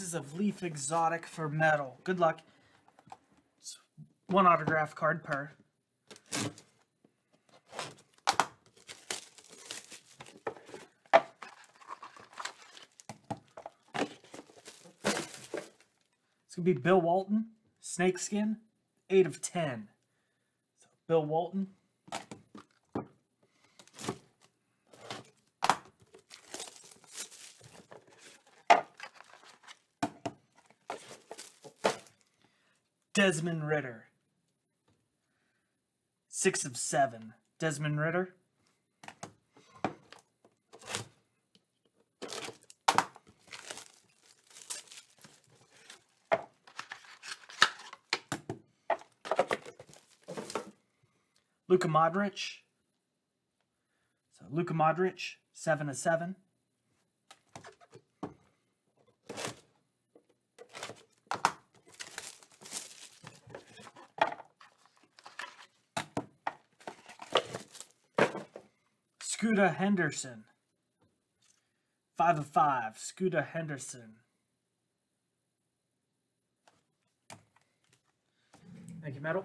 of Leaf Exotic for Medol. Good luck. It's one autograph card per. It's going to be Bill Walton, Snakeskin, 8 of 10. So Bill Walton. Desmond Ridder. 6 of 7. Desmond Ridder. Luka Modric. So Luka Modric, 7 of 7. Scooter Henderson. 5 of 5. Scooter Henderson. Thank you, Medol.